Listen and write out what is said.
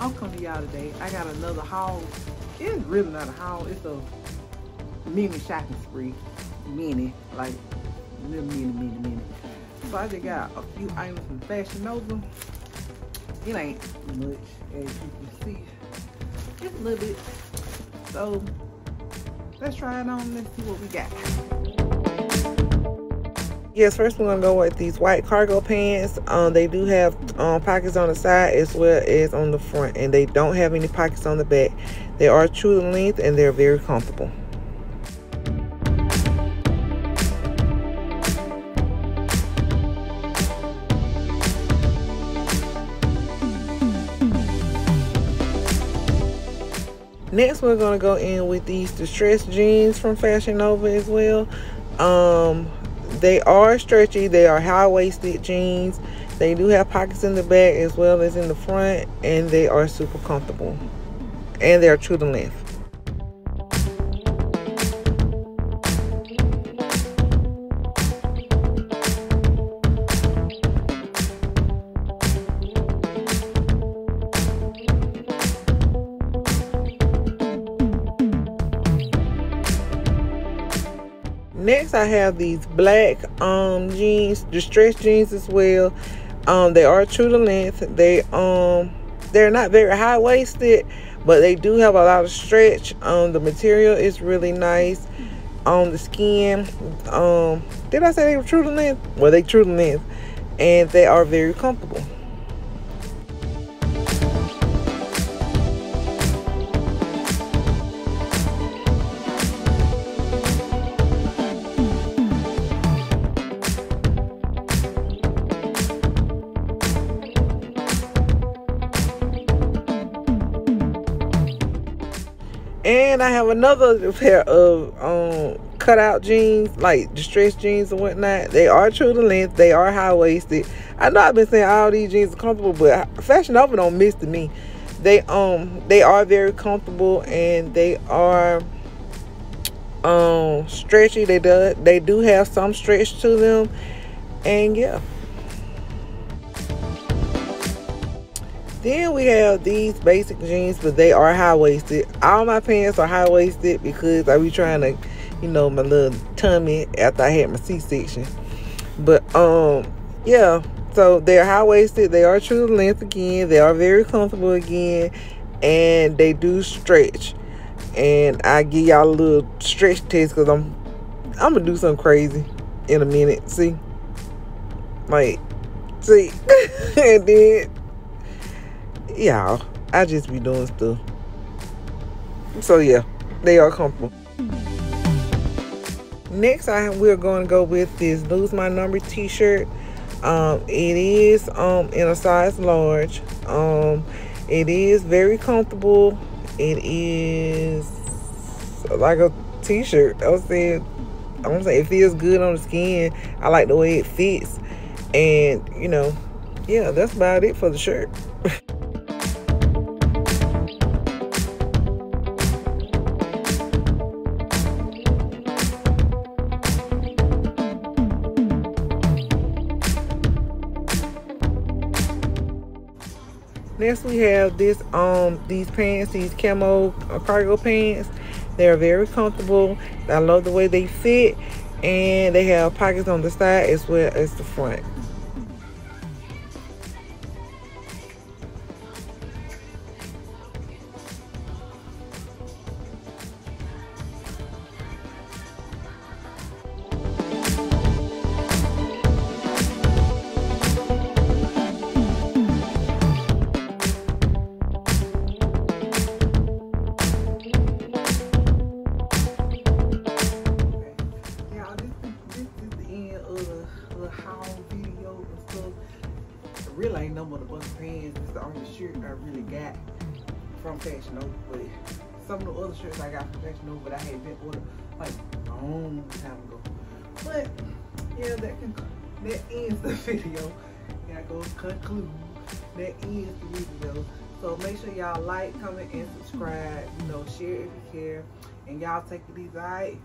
I'm coming to y'all today. I got another haul. It's really not a haul. It's a mini shopping spree. Mini, like little mini, mini, mini. So I just got a few items from Fashion Nova. It ain't much, as you can see. Just a little bit. So let's try it on. Let's see what we got. Yes, first we're gonna go with these white cargo pants. Um, they do have um, pockets on the side as well as on the front, and they don't have any pockets on the back. They are true to length and they're very comfortable. Next, we're gonna go in with these distressed jeans from Fashion Nova as well. Um, they are stretchy. They are high-waisted jeans. They do have pockets in the back as well as in the front, and they are super comfortable. And they are true to length. Next i have these black um jeans distressed jeans as well. Um they are true to length. They um they're not very high-waisted but they do have a lot of stretch. Um the material is really nice. On the skin um did i say they were true to length? Well they true to length and they are very comfortable and I have another pair of um, cutout jeans, like distressed jeans and whatnot. They are true to length. They are high waisted. I know I've been saying all these jeans are comfortable, but Fashion Nova don't miss to me. They um they are very comfortable and they are um stretchy. They do they do have some stretch to them, and yeah. Then we have these basic jeans, but they are high-waisted. All my pants are high-waisted because I be trying to, you know, my little tummy after I had my C-section. But, um, yeah. So they're high-waisted. They are true to length again. They are very comfortable again. And they do stretch. And I give y'all a little stretch test because I'm, I'm to do something crazy in a minute. See? Like, see? and then y'all, I just be doing stuff. So yeah, they are comfortable. Next item we're going to go with this Lose My Number t-shirt. Um, it is um, in a size large. Um, it is very comfortable. It is like a t-shirt. I was saying, I want to say it feels good on the skin. I like the way it fits. And, you know, yeah, that's about it for the shirt. Next we have this um these pants, these camo uh, cargo pants. They're very comfortable. I love the way they fit and they have pockets on the side as well as the front. Really ain't no motherfucking pants. It's the only shirt I really got from Fashion Nova. But some of the other shirts I got from Fashion Nova, but I had been ordered like a long time ago. But yeah, that can that ends the video. Yeah, go conclude. That ends the video. So make sure y'all like, comment, and subscribe. You know, share if you care. And y'all take it easy, alright?